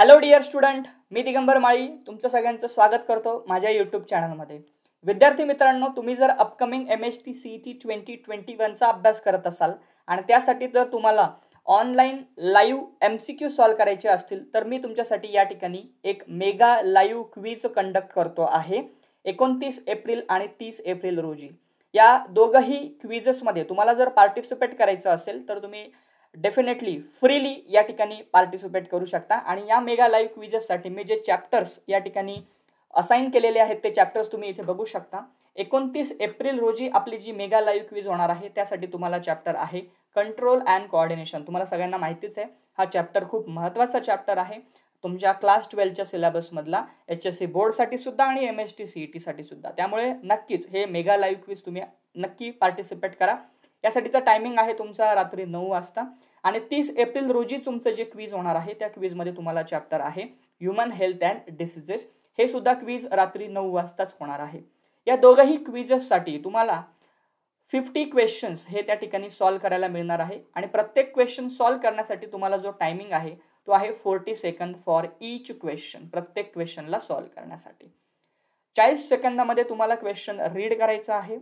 Hello dear student मी दिगंबर माळी. तुमचं सगळ्यांचं स्वागत करतो माझ्या यूट्यूब चॅनलमध्ये विद्यार्थी मित्रांनो तुम्ही जर upcoming M H T C T twenty twenty वनचा अभ्यास करत असाल आणि त्यासाठी जर तुम्हाला online live M C Q solve करायचे असतील तर मी तुमच्यासाठी या ठिकाणी एक मेगा लाईव्ह क्वीज कंडक्ट करतो आहे. एकोणतीस एप्रिल आणि तीस एप्रिल रोजी. या दोघंही क्विजेसमध्ये तुम्हाला जर पार्टिसिपेट करायचं असेल तर तुम्ही डेफिनेटली फ्रीली या ठिकाणी पार्टिसिपेट करू शकता. आणि या मेगा लाईव्ह क्विजेससाठी मी जे चॅप्टर्स या ठिकाणी असाईन केलेले आहेत ते चॅप्टर्स तुम्ही इथे बघू शकता. एकोणतीस एप्रिल रोजी आपली जी मेगा लाईव्ह क्विज होणार आहे त्यासाठी तुम्हाला चॅप्टर आहे. कंट्रोल अँड कोऑर्डिनेशन तुम्हाला सगळ्यांना माहितीच आहे. हा चॅप्टर खूप महत्त्वाचा चॅप्टर आहे. तुमच्या क्लास ट्वेल्वच्या सिलेबसमधला एच एस सी बोर्डसाठी सुद्धा आणि M S T C E टीसाठी सुद्धा. त्यामुळे नक्कीच हे मेगा लाईव्ह क्विज तुम्ही नक्की पार्टिसिपेट करा. यासाठीचा टायमिंग आहे तुमचा रात्री नऊ वाजता. आणि तीस एप्रिल रोजी तुमचं जे क्वीज होणार आहे त्या क्वीजमध्ये तुम्हाला चॅप्टर आहे ह्युमन हेल्थ अँड डिसिजेस हे सुद्धा क्वीज रात्री नऊ वाजताच होणार आहे. या दोघंही क्विजेससाठी तुम्हाला फिफ्टी क्वेश्चन्स हे त्या ठिकाणी सॉल्व करायला मिळणार आहे. आणि प्रत्येक क्वेश्चन सॉल्व करण्यासाठी तुम्हाला जो टायमिंग आहे तो आहे forty second for each question प्रत्येक क्वेश्चनला सॉल्व करण्यासाठी. चाळीस सेकंदामध्ये तुम्हाला क्वेश्चन रीड करायचं आहे.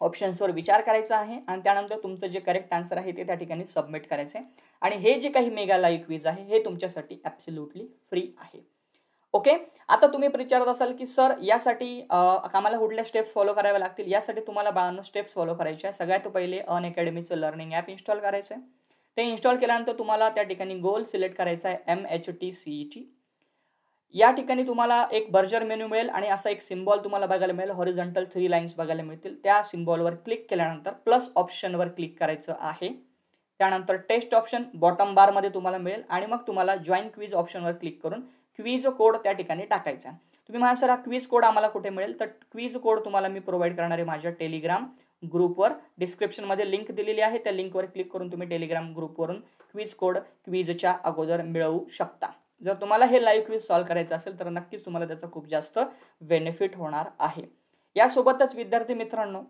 ऑप्शन्सवर विचार करायचा आहे आणि त्यानंतर तुमचं जे करेक्ट आन्सर आहे ते त्या ठिकाणी सबमिट करायचं आहे आणि हे जे काही मेगा लाईव्ह क्विज आहे हे तुमच्यासाठी ॲब्सल्युटली फ्री आहे. ओके आता तुम्ही विचारत असाल की सर यासाठी आम्हाला कुठल्या स्टेप्स फॉलो कराव्या लागतील? यासाठी तुम्हाला बाळांनो स्टेप्स फॉलो करायचे आहे सगळ्यात पहिले अन अकॅडमीचं लर्निंग ॲप इन्स्टॉल करायचं आहे ते इन्स्टॉल केल्यानंतर तुम्हाला त्या ठिकाणी गोल सिलेक्ट करायचा आहे M H T C E T या ठिकाणी तुम्हाला एक बर्जर मेन्यू मिळेल आणि असा एक सिम्बॉल तुम्हाला बघायला मिळेल हॉरिझॉन्टल थ्री लाईन्स बघायला मिळतील. त्या सिम्बॉलवर क्लिक केल्यानंतर प्लस ऑप्शनवर क्लिक करायचं आहे. त्यानंतर टेस्ट ऑप्शन बॉटम बारमध्ये तुम्हाला मिळेल आणि मग तुम्हाला जॉईन क्वीज ऑप्शनवर क्लिक करून क्वीज कोड त्या ठिकाणी टाकायचा. तुम्ही माझा सर हा क्वीज कोड आम्हाला कुठे मिळेल? तर क्वीज कोड तुम्हाला मी प्रोव्हाइड करणार आहे माझ्या टेलिग्राम ग्रुपवर डिस्क्रिप्शनमध्ये लिंक दिलेली आहे. त्या लिंकवर क्लिक करून तुम्ही टेलिग्राम ग्रुपवरून क्वीज कोड क्वीजच्या अगोदर मिळवू शकता. जर तुम्हाला हे लाईव्ह क्विज सॉल्व्ह करायचं असेल तर नक्कीच तुम्हाला त्याचा खूप जास्त बेनिफिट होणार आहे. यासोबतच विद्यार्थी मित्रांनो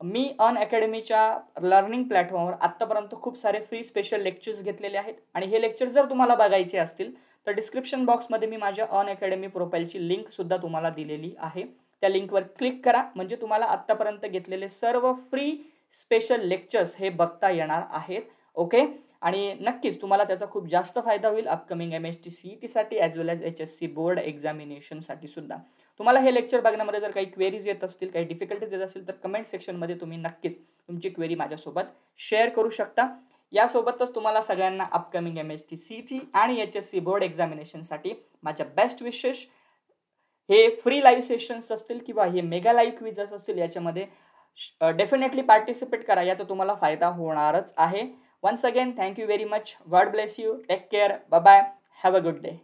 मी अन अकॅडमीच्या लर्निंग प्लॅटफॉर्मवर आत्तापर्यंत खूप सारे फ्री स्पेशल लेक्चर्स घेतलेले आहेत. आणि हे लेक्चर जर तुम्हाला बघायचे असतील तर डिस्क्रिप्शन बॉक्समध्ये मी माझ्या अन अकॅडमी प्रोफाईलची लिंकसुद्धा तुम्हाला दिलेली आहे. त्या लिंकवर क्लिक करा म्हणजे तुम्हाला आत्तापर्यंत घेतलेले सर्व फ्री स्पेशल लेक्चर्स हे बघता येणार आहेत. ओके आणि नक्कीच तुम्हाला त्याचा खूप जास्त फायदा होईल upcoming M S T C टीसाठी as well as H S C board एक्झामिनेशनसाठी सुद्धा. तुम्हाला हे लेक्चर बघण्यामध्ये जर काही क्वेरीज येत असतील काही डिफिकल्टीज येत असतील तर कमेंट सेक्शनमध्ये तुम्ही नक्कीच तुमची क्वेरी माझ्यासोबत शेअर करू शकता. यासोबतच तुम्हाला सगळ्यांना upcoming M S T C T आणि एच एस सी बोर्ड एक्झामिनेशनसाठी माझ्या बेस्ट विशेष हे फ्री लाईव्ह सेशन्स असतील किंवा हे मेगा लाईव्ह क्विजेस असतील याच्यामध्ये डेफिनेटली पार्टिसिपेट करा. याचा तुम्हाला फायदा होणारच आहे. Once again, thank you very much. God bless you. Take care. Bye bye. Have a good day.